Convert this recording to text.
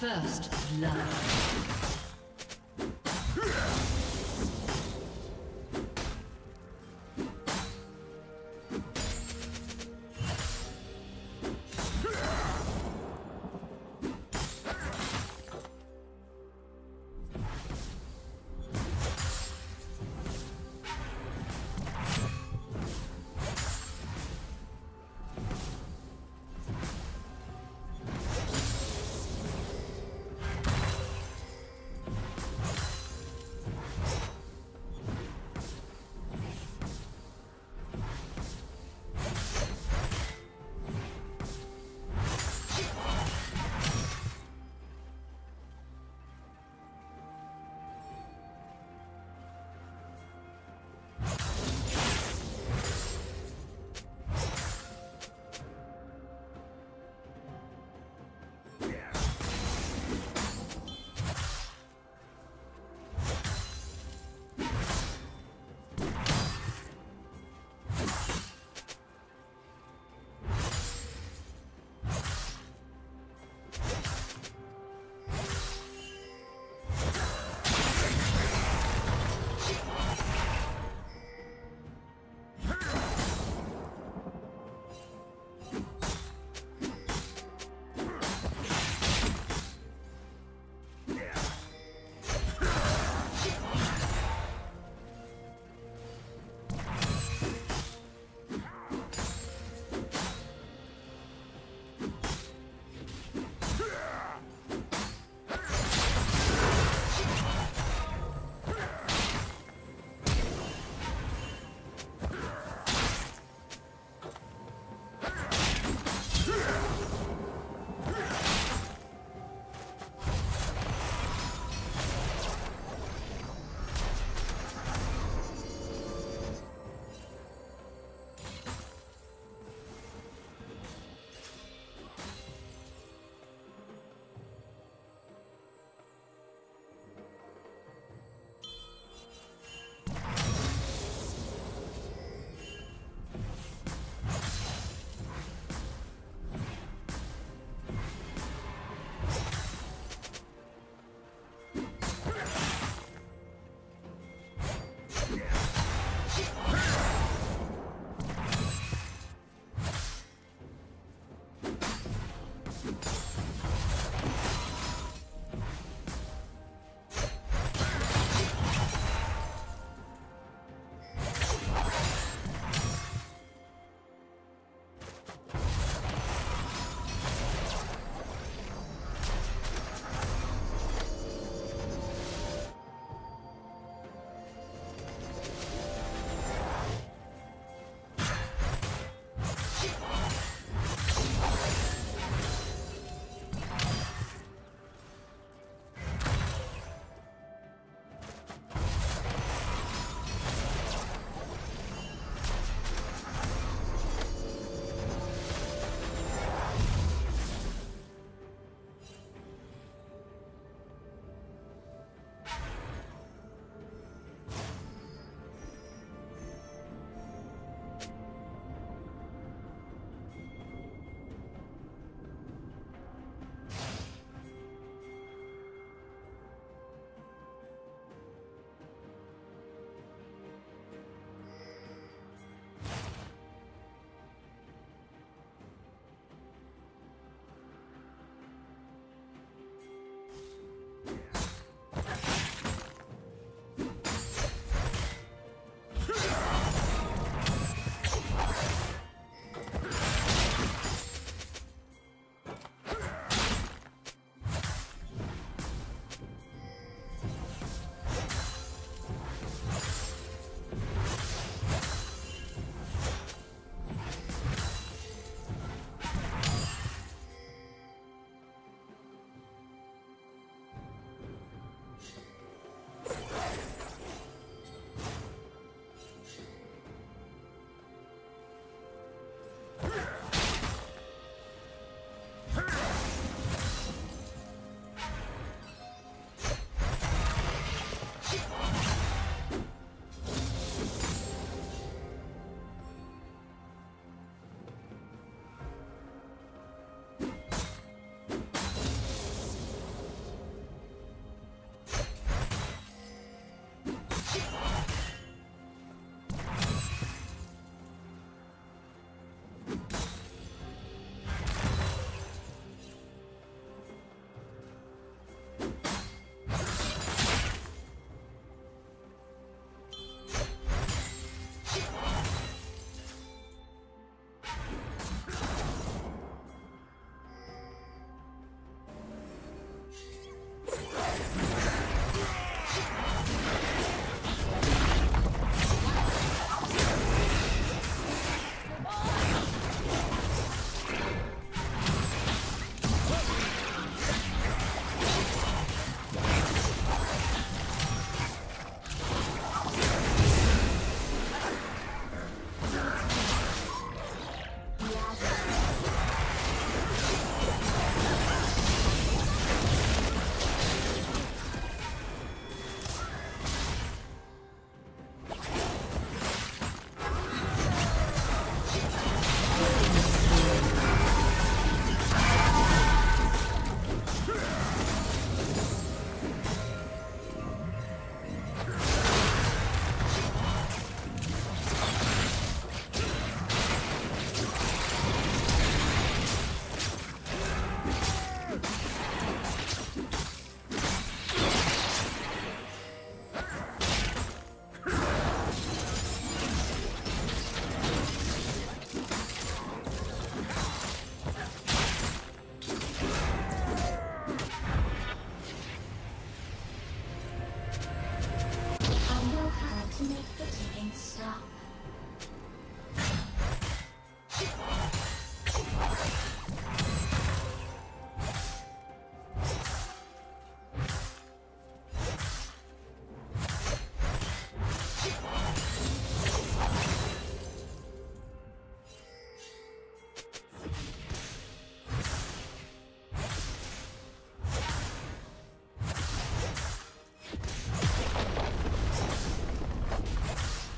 First blood.